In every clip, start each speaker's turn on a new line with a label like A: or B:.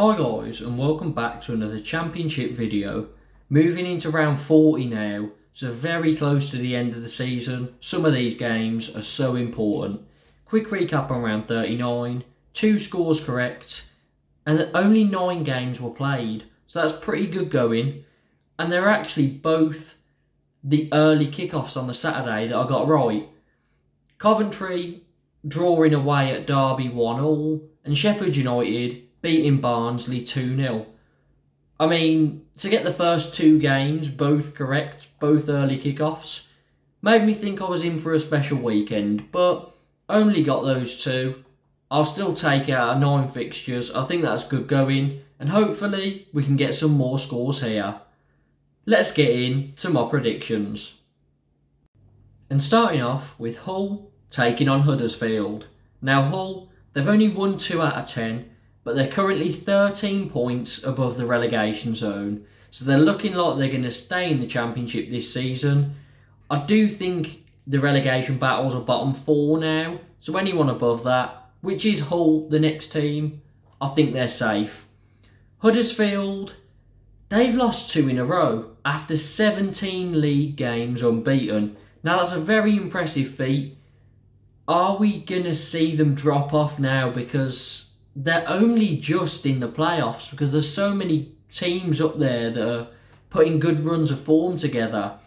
A: Hi guys and welcome back to another championship video. Moving into round 40 now, so very close to the end of the season. Some of these games are so important. Quick recap on round 39, two scores correct, and only nine games were played. So that's pretty good going. And they're actually both the early kickoffs on the Saturday that I got right. Coventry drawing away at Derby 1 all, and Sheffield United beating Barnsley 2 0. I mean, to get the first two games both correct, both early kickoffs, made me think I was in for a special weekend, but only got those two. I'll still take out nine fixtures. I think that's good going, and hopefully we can get some more scores here. Let's get in to my predictions. And starting off with Hull taking on Huddersfield. Now Hull, they've only won 2 out of 10, but they're currently 13 points above the relegation zone. So they're looking like they're going to stay in the Championship this season. I do think the relegation battles are bottom four now. So anyone above that, which is Hull, the next team, I think they're safe. Huddersfield, they've lost two in a row after 17 league games unbeaten. Now that's a very impressive feat. Are we going to see them drop off now because they're only just in the playoffs because there's so many teams up there that are putting good runs of form together.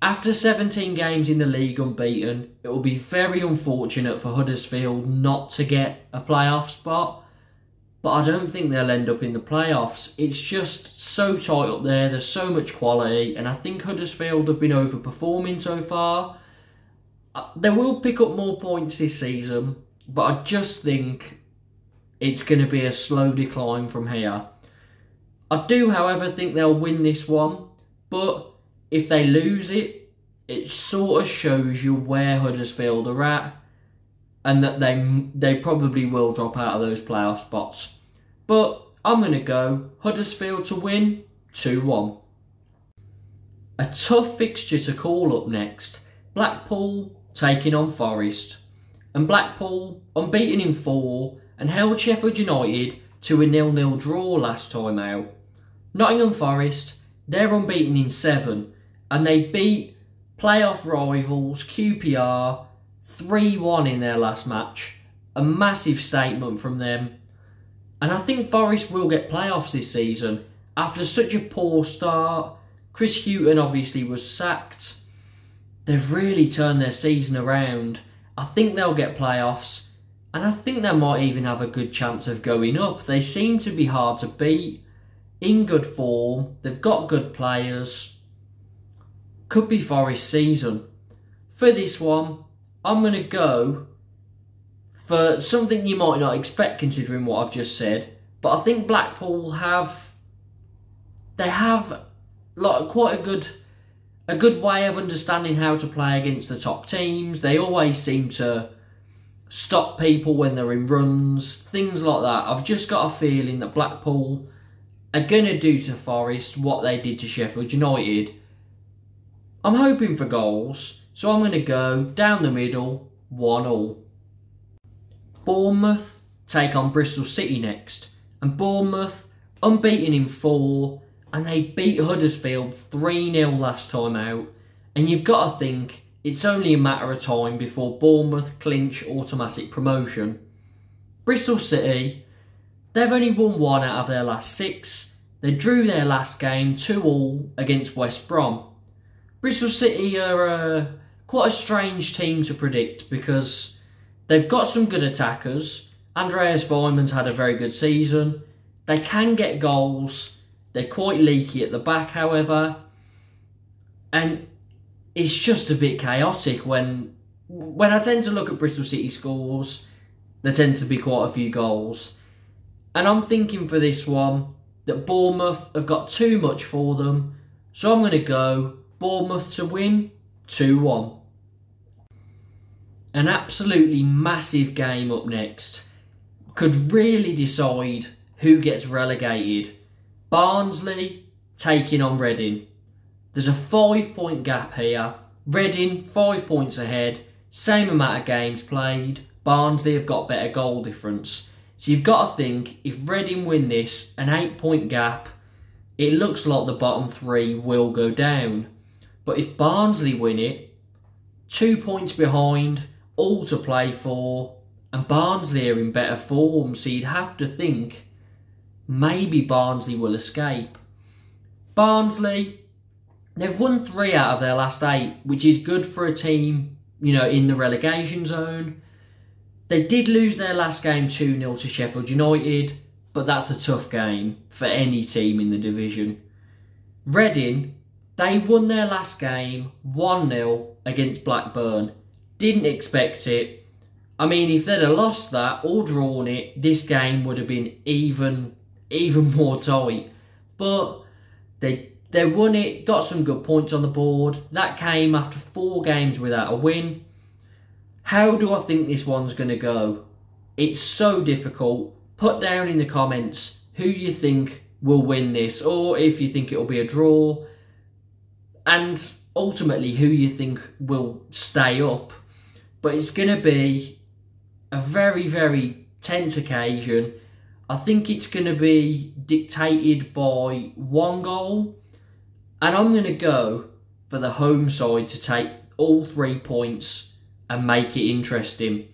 A: After 17 games in the league unbeaten, it will be very unfortunate for Huddersfield not to get a playoff spot. But I don't think they'll end up in the playoffs. It's just so tight up there, there's so much quality, and I think Huddersfield have been overperforming so far. Uh, they will pick up more points this season, but I just think it's going to be a slow decline from here. I do, however, think they'll win this one, but if they lose it, it sort of shows you where Huddersfield are at and that they they probably will drop out of those playoff spots. But I'm going to go Huddersfield to win 2-1. A tough fixture to call up next. Blackpool taking on Forest. And Blackpool, unbeaten in four, and held Sheffield United to a nil-nil draw last time out. Nottingham Forest, they're unbeaten in seven, and they beat playoff rivals QPR 3-1 in their last match. A massive statement from them. And I think Forest will get playoffs this season. After such a poor start, Chris Hughton obviously was sacked. They've really turned their season around. I think they'll get playoffs and I think they might even have a good chance of going up. They seem to be hard to beat, in good form, they've got good players. Could be Forest season. For this one, I'm going to go for something you might not expect considering what I've just said. But I think Blackpool have they have like quite a good a good way of understanding how to play against the top teams. They always seem to stop people when they're in runs, things like that. I've just got a feeling that Blackpool are going to do to Forest what they did to Sheffield United. I'm hoping for goals, so I'm going to go down the middle, 1 all. Bournemouth take on Bristol City next, and Bournemouth unbeaten in four, and they beat Huddersfield 3 0 last time out. And you've got to think it's only a matter of time before Bournemouth clinch automatic promotion. Bristol City, they've only won one out of their last six. They drew their last game 2 all against West Brom. Bristol City are uh, quite a strange team to predict because they've got some good attackers. Andreas Weimann's had a very good season. They can get goals. They're quite leaky at the back, however. And it's just a bit chaotic when when I tend to look at Bristol City scores, there tend to be quite a few goals. And I'm thinking for this one that Bournemouth have got too much for them. So I'm going to go Bournemouth to win 2 1. An absolutely massive game up next. Could really decide who gets relegated. Barnsley taking on Reading. There's a five point gap here. Reading, five points ahead. Same amount of games played. Barnsley have got better goal difference. So you've got to think if Reading win this, an eight point gap, it looks like the bottom three will go down. But if Barnsley win it, two points behind, all to play for, and Barnsley are in better form, so you'd have to think maybe Barnsley will escape. Barnsley, they've won three out of their last eight, which is good for a team, you know, in the relegation zone. They did lose their last game 2 0 to Sheffield United, but that's a tough game for any team in the division. Reading, they won their last game 1 0 against Blackburn. Didn't expect it. I mean, if they'd have lost that or drawn it, this game would have been even even more tight. But they they won it, got some good points on the board. That came after four games without a win. How do I think this one's going to go? It's so difficult. Put down in the comments who you think will win this, or if you think it'll be a draw, and ultimately who you think will stay up. But it's going to be a very, very tense occasion. I think it's going to be dictated by one goal, and I'm going to go for the home side to take all three points and make it interesting.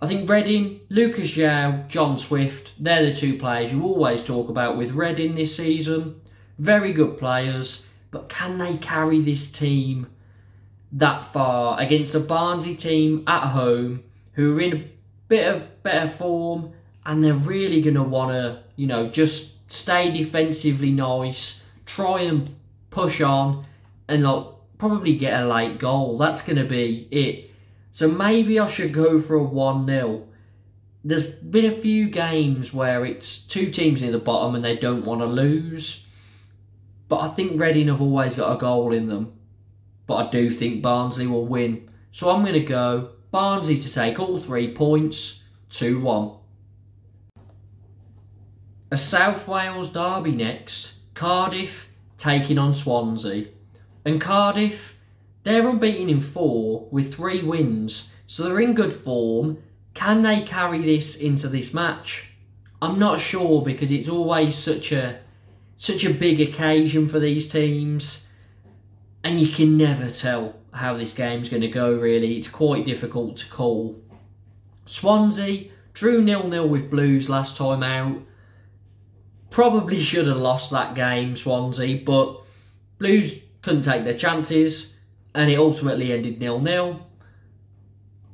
A: I think Reading, Lucas João, John Swift, they're the two players you always talk about with Reading this season. Very good players, but can they carry this team that far against a Barnsley team at home who are in a bit of better form and they're really going to want to, you know, just stay defensively nice, try and push on and like probably get a late goal. That's going to be it. So maybe I should go for a 1 0. There's been a few games where it's two teams near the bottom and they don't want to lose. But I think Reading have always got a goal in them. But I do think Barnsley will win. So I'm going to go Barnsley to take all three points 2 1. A South Wales derby next. Cardiff taking on Swansea. And Cardiff they're unbeaten in four with three wins, so they're in good form. Can they carry this into this match? I'm not sure because it's always such a such a big occasion for these teams, and you can never tell how this game's going to go. Really, it's quite difficult to call. Swansea drew nil nil with Blues last time out. Probably should have lost that game, Swansea, but Blues couldn't take their chances and it ultimately ended nil nil.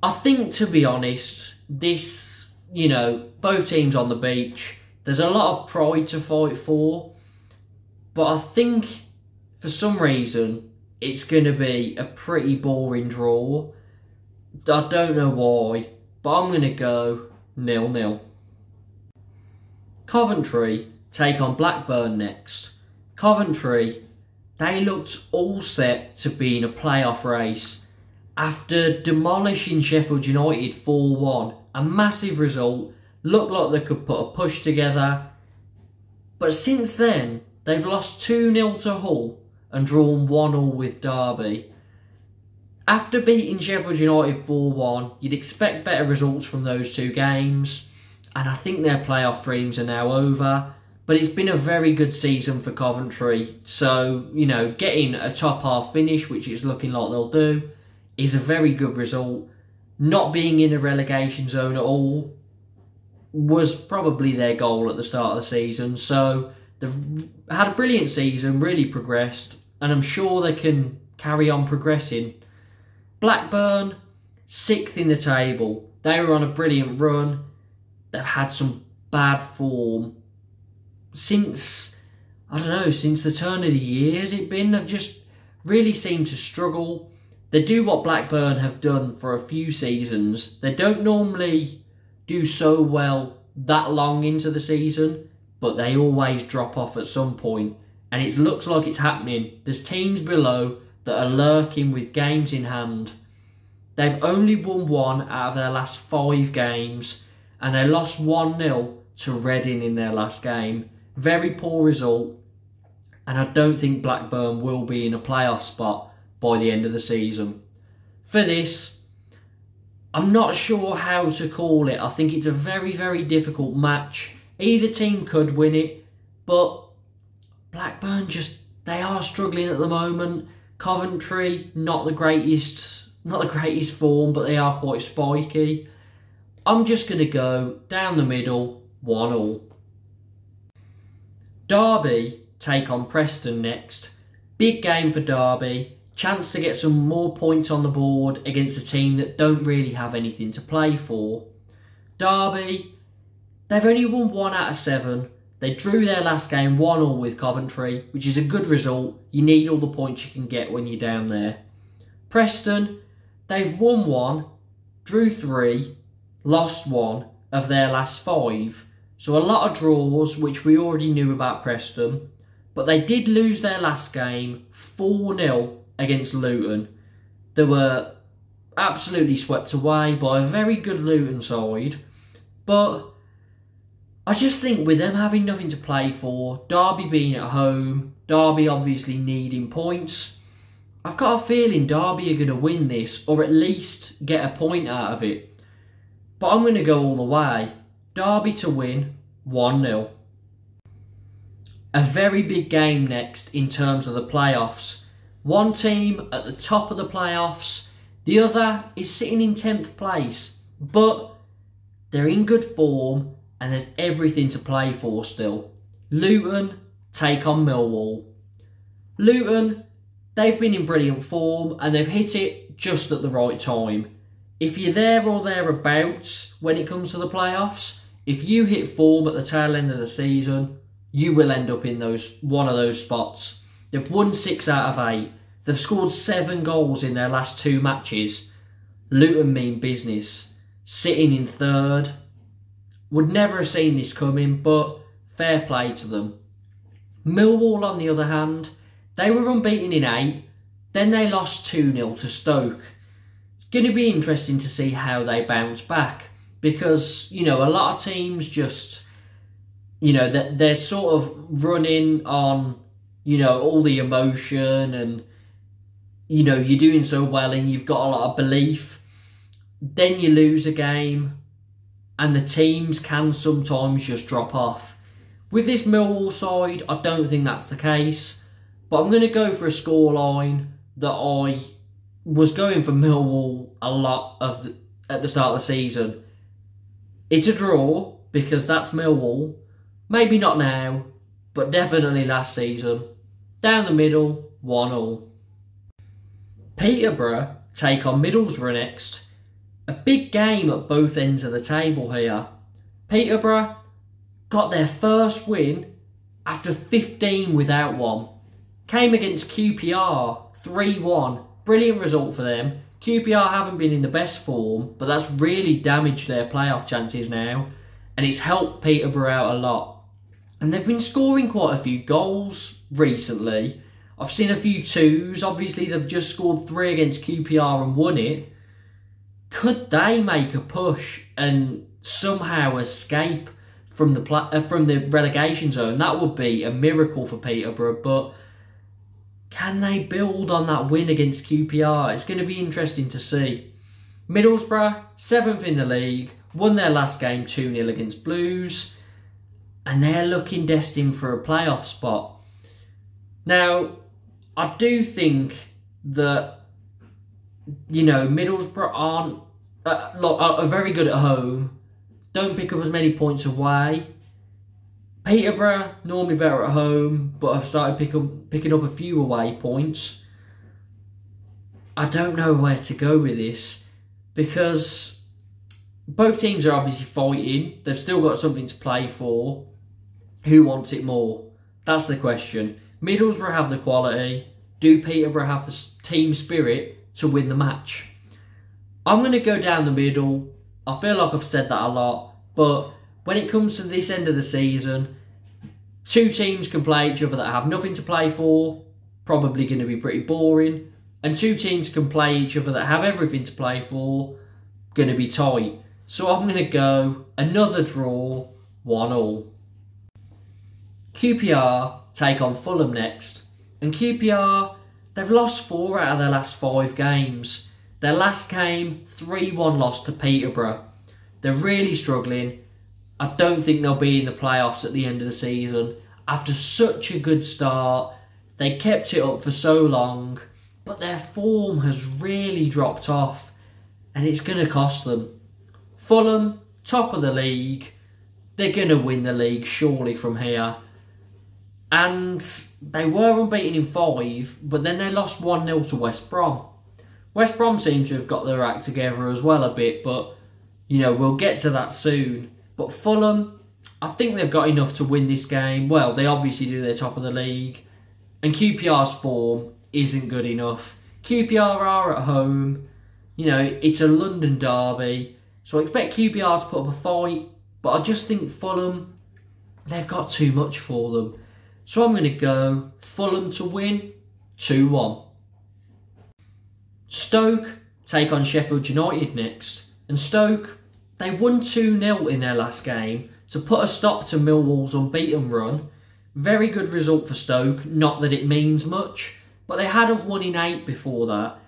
A: I think, to be honest, this, you know, both teams on the beach, there's a lot of pride to fight for, but I think for some reason it's going to be a pretty boring draw. I don't know why, but I'm going to go nil nil. Coventry take on Blackburn next. Coventry they looked all set to be in a playoff race. After demolishing Sheffield United 4 1, a massive result, looked like they could put a push together. But since then, they've lost 2 0 to Hull and drawn 1 0 with Derby. After beating Sheffield United 4 1, you'd expect better results from those two games, and I think their playoff dreams are now over. But it's been a very good season for Coventry. So, you know, getting a top half finish, which is looking like they'll do, is a very good result. Not being in a relegation zone at all was probably their goal at the start of the season. So, they've had a brilliant season, really progressed, and I'm sure they can carry on progressing. Blackburn, sixth in the table. They were on a brilliant run. They've had some bad form since I don't know, since the turn of the year has it been? They've just really seemed to struggle. They do what Blackburn have done for a few seasons. They don't normally do so well that long into the season, but they always drop off at some point. And it looks like it's happening. There's teams below that are lurking with games in hand. They've only won one out of their last five games, and they lost 1 0 to Reading in their last game. Very poor result, and I don't think Blackburn will be in a playoff spot by the end of the season. For this, I'm not sure how to call it. I think it's a very, very difficult match. Either team could win it, but Blackburn just, they are struggling at the moment. Coventry, not the greatest, not the greatest form, but they are quite spiky. I'm just going to go down the middle, 1 all. Derby take on Preston next. Big game for Derby. Chance to get some more points on the board against a team that don't really have anything to play for. Derby, they've only won one out of seven. They drew their last game 1 all with Coventry, which is a good result. You need all the points you can get when you're down there. Preston, they've won one, drew three, lost one of their last five. So a lot of draws, which we already knew about Preston. But they did lose their last game 4 0 against Luton. They were absolutely swept away by a very good Luton side. But I just think with them having nothing to play for, Derby being at home, Derby obviously needing points, I've got a feeling Derby are going to win this or at least get a point out of it. But I'm going to go all the way. Derby to win 1 0. A very big game next in terms of the playoffs. One team at the top of the playoffs, the other is sitting in 10th place, but they're in good form and there's everything to play for still. Luton take on Millwall. Luton, they've been in brilliant form and they've hit it just at the right time. If you're there or thereabouts when it comes to the playoffs, if you hit form at the tail end of the season, you will end up in those one of those spots. They've won six out of eight. They've scored seven goals in their last two matches. Luton mean business. Sitting in third. Would never have seen this coming, but fair play to them. Millwall, on the other hand, they were unbeaten in eight. Then they lost 2 0 to Stoke. It's going to be interesting to see how they bounce back because, you know, a lot of teams just you know that they're sort of running on you know all the emotion and you know you're doing so well and you've got a lot of belief. Then you lose a game and the teams can sometimes just drop off. With this Millwall side I don't think that's the case but I'm going to go for a scoreline that I was going for Millwall a lot of the, at the start of the season it's a draw because that's Millwall Maybe not now, but definitely last season. Down the middle, 1 all. Peterborough take on Middlesbrough next. A big game at both ends of the table here. Peterborough got their first win after 15 without one. Came against QPR 3 1. Brilliant result for them. QPR haven't been in the best form, but that's really damaged their playoff chances now, and it's helped Peterborough out a lot and they've been scoring quite a few goals recently. I've seen a few twos. Obviously, they've just scored three against QPR and won it. Could they make a push and somehow escape from the uh, from the relegation zone? That would be a miracle for Peterborough. But can they build on that win against QPR? It's going to be interesting to see. Middlesbrough, seventh in the league, won their last game 2 0 against Blues and they're looking destined for a playoff spot. Now, I do think that you know Middlesbrough aren't uh, are very good at home. Don't pick up as many points away. Peterborough normally better at home, but I've started pick up, picking up a few away points. I don't know where to go with this because both teams are obviously fighting. They've still got something to play for. Who wants it more? That's the question. Middlesbrough have the quality. Do Peterborough have the team spirit to win the match? I'm going to go down the middle. I feel like I've said that a lot. But when it comes to this end of the season, two teams can play each other that have nothing to play for. Probably going to be pretty boring. And two teams can play each other that have everything to play for. Going to be tight. So I'm going to go another draw, 1 all. QPR take on Fulham next. And QPR, they've lost four out of their last five games. Their last game, 3 1 loss to Peterborough. They're really struggling. I don't think they'll be in the playoffs at the end of the season. After such a good start, they kept it up for so long, but their form has really dropped off and it's going to cost them. Fulham, top of the league, they're going to win the league surely from here. And they were unbeaten in five, but then they lost 1 0 to West Brom. West Brom seem to have got their act together as well a bit, but you know, we'll get to that soon. But Fulham, I think they've got enough to win this game. Well, they obviously do, they're top of the league. And QPR's form isn't good enough. QPR are at home. You know, it's a London derby. So I expect QPR to put up a fight. But I just think Fulham, they've got too much for them. So I'm going to go Fulham to win 2 1. Stoke take on Sheffield United next. And Stoke, they won 2 0 in their last game to put a stop to Millwall's unbeaten run. Very good result for Stoke, not that it means much, but they hadn't won in 8 before that.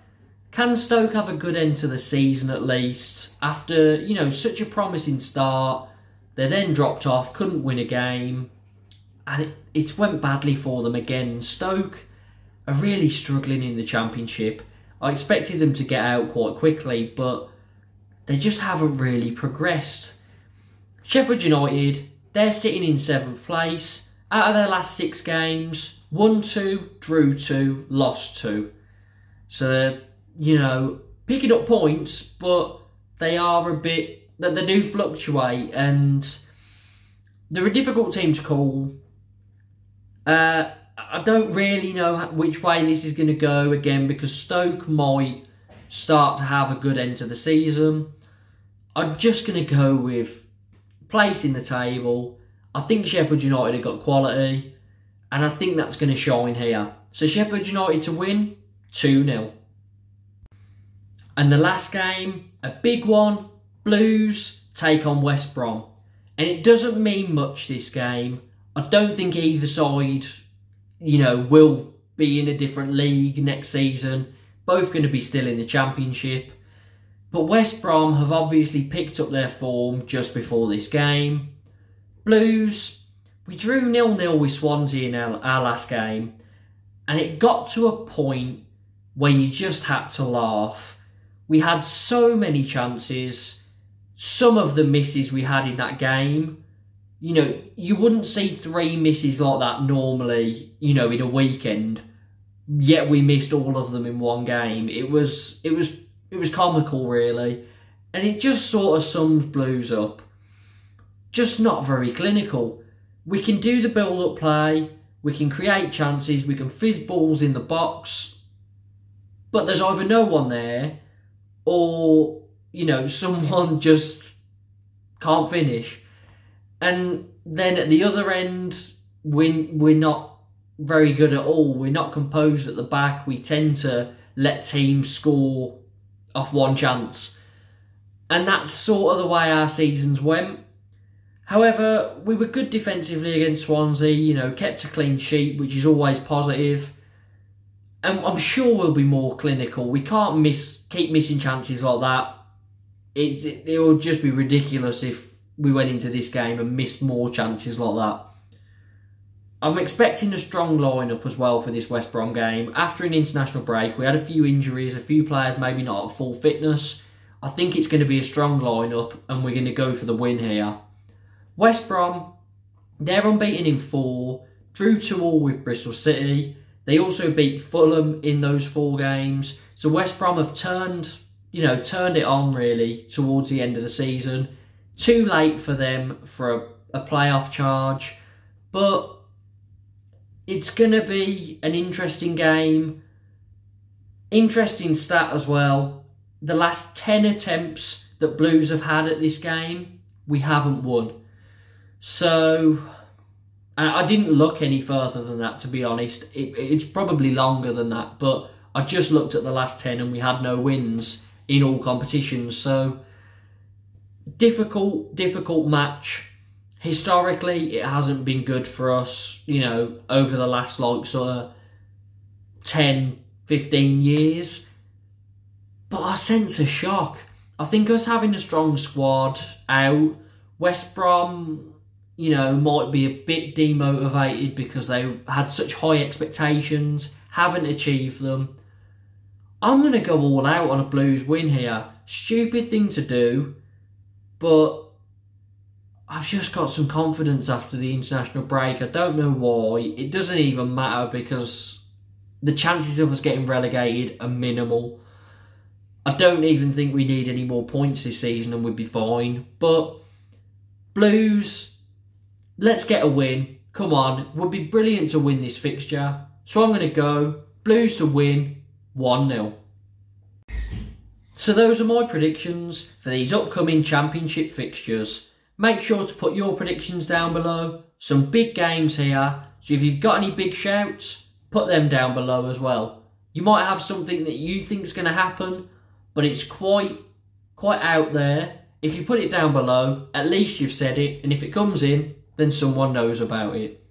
A: Can Stoke have a good end to the season at least? After, you know, such a promising start, they then dropped off, couldn't win a game, and it, it went badly for them again. Stoke are really struggling in the Championship. I expected them to get out quite quickly, but they just haven't really progressed. Sheffield United, they're sitting in seventh place. Out of their last six games, won two, drew two, lost two. So, they're, you know, picking up points, but they are a bit that they do fluctuate and they're a difficult team to call. Uh, I don't really know which way this is going to go again because Stoke might start to have a good end to the season. I'm just going to go with placing the table. I think Sheffield United have got quality and I think that's going to shine here. So Sheffield United to win 2 0. And the last game, a big one Blues take on West Brom. And it doesn't mean much this game. I don't think either side, you know, will be in a different league next season. Both going to be still in the Championship. But West Brom have obviously picked up their form just before this game. Blues, we drew nil-nil with Swansea in our, our last game. And it got to a point where you just had to laugh. We had so many chances some of the misses we had in that game, you know, you wouldn't see three misses like that normally, you know, in a weekend. Yet we missed all of them in one game. It was it was it was comical really. And it just sort of sums Blues up. Just not very clinical. We can do the build up play, we can create chances, we can fizz balls in the box, but there's either no one there or you know, someone just can't finish. And then at the other end, we, we're not very good at all. We're not composed at the back. We tend to let teams score off one chance. And that's sort of the way our seasons went. However, we were good defensively against Swansea, you know, kept a clean sheet, which is always positive. And I'm sure we'll be more clinical. We can't miss keep missing chances like that it's, it, it would just be ridiculous if we went into this game and missed more chances like that. I'm expecting a strong lineup as well for this West Brom game. After an international break, we had a few injuries, a few players maybe not at full fitness. I think it's going to be a strong lineup and we're going to go for the win here. West Brom, they're unbeaten in four, drew 2 all with Bristol City. They also beat Fulham in those four games. So West Brom have turned you know, turned it on really towards the end of the season. Too late for them for a, a playoff charge, but it's going to be an interesting game. Interesting stat as well. The last 10 attempts that Blues have had at this game, we haven't won. So, I didn't look any further than that, to be honest. It, it's probably longer than that, but I just looked at the last 10 and we had no wins in all competitions. So difficult, difficult match. Historically, it hasn't been good for us, you know, over the last like sort of 10, 15 years. But I sense a shock. I think us having a strong squad out, West Brom, you know, might be a bit demotivated because they had such high expectations, haven't achieved them. I'm going to go all out on a Blues win here. Stupid thing to do, but I've just got some confidence after the international break. I don't know why. It doesn't even matter because the chances of us getting relegated are minimal. I don't even think we need any more points this season and we'd be fine. But Blues, let's get a win. Come on, it would be brilliant to win this fixture. So I'm going to go Blues to win 1 0. So those are my predictions for these upcoming championship fixtures. Make sure to put your predictions down below. Some big games here. So if you've got any big shouts, put them down below as well. You might have something that you think is going to happen, but it's quite quite out there. If you put it down below, at least you've said it, and if it comes in, then someone knows about it.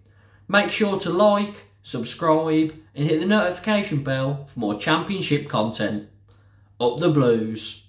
A: Make sure to like, subscribe, and hit the notification bell for more championship content. Up the Blues.